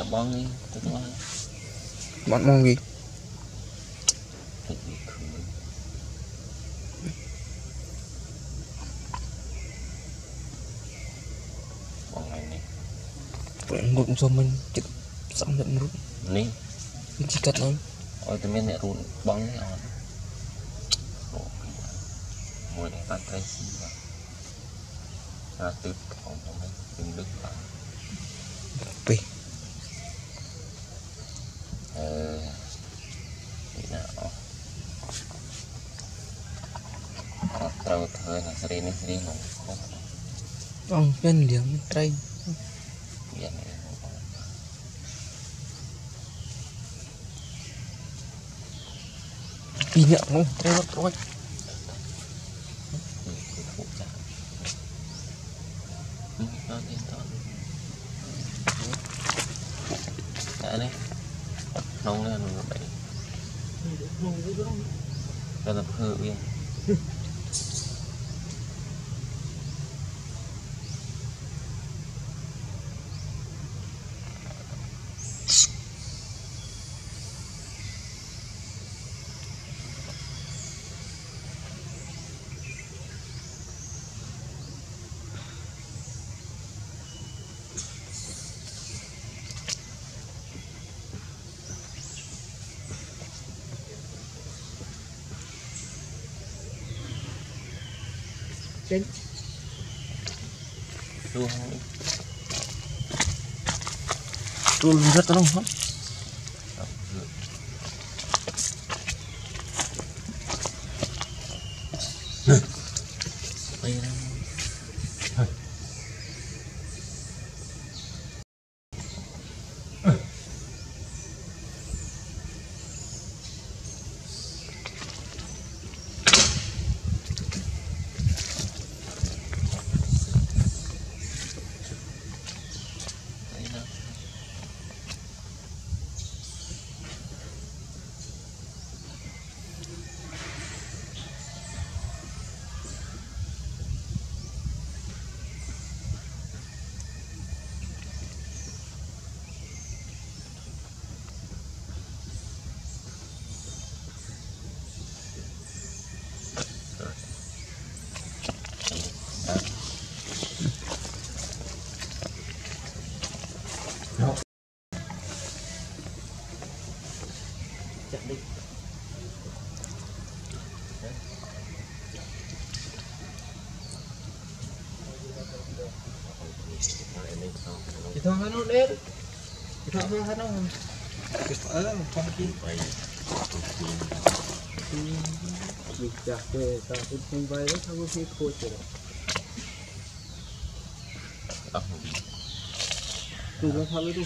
là bong đi tức là bọn mong gì? Bọn ngột cho mình chết xong nhận rút. Ní. Mình chỉ cắt nó ôi tôi biết mẹ rụn bong này on mùi này bạn thấy gì mà. Ra từ phòng của mình đừng đứng vào អឺនេះណាអស់អត់ត្រូវធ្វើណាស្រីនេះស្រីហ្នឹងបងពេលលៀងត្រីយ៉ាងនេះពីរនាក់ហ្នឹងត្រូវអត់រួច of. Good. Tuh. Tuh, lihat tolong, chutney Kita makan dulu, Nel. Kita makan dulu. Kita makan dulu. Kita makan dulu. Kita Tu, vamos falar do.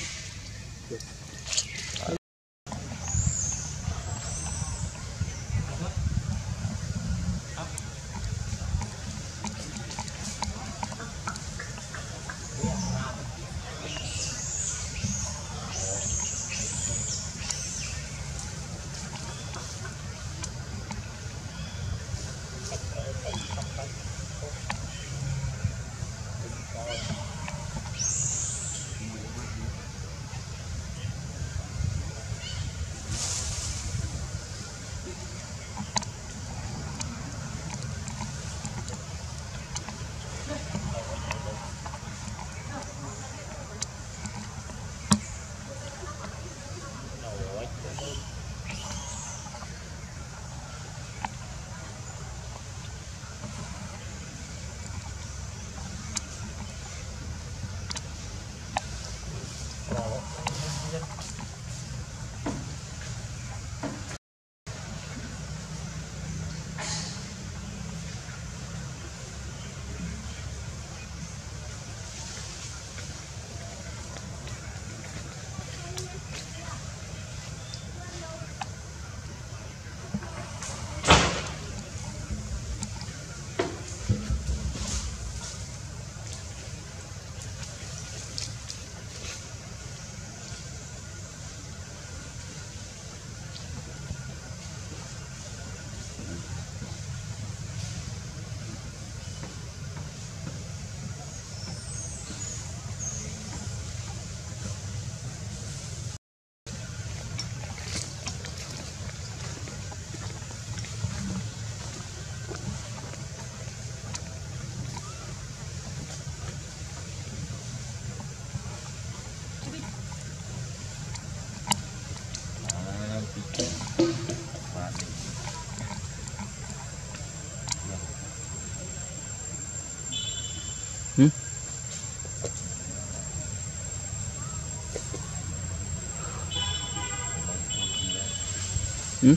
Hmm?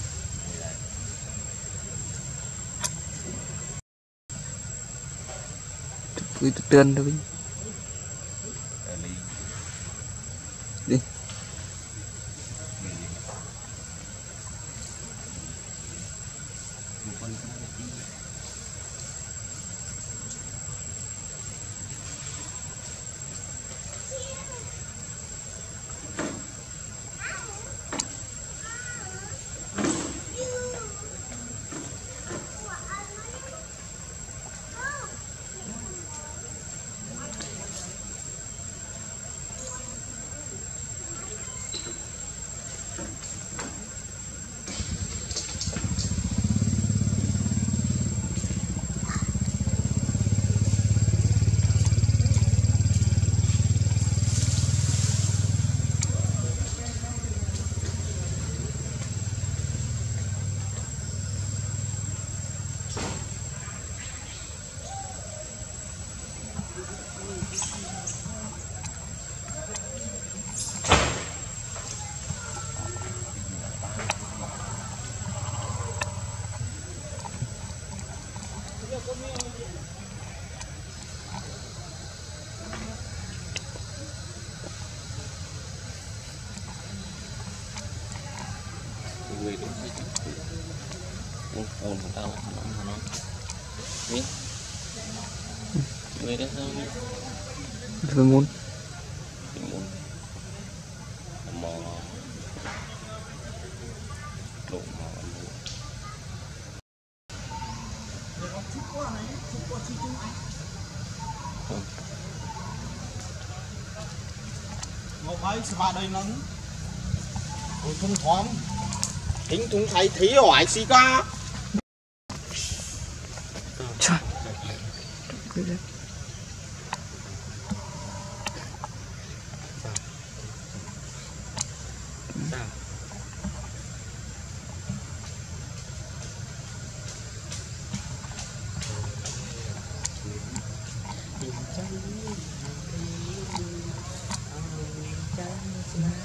Tôi Thank you. Người đúng hay chắc ôn ôn của tao nó nó nó biết người đó sao biết Tôi muốn ngọc ấy sẽ vào đây nắng ôi không thoáng. Thính chúng thấy thí hỏi xí ca.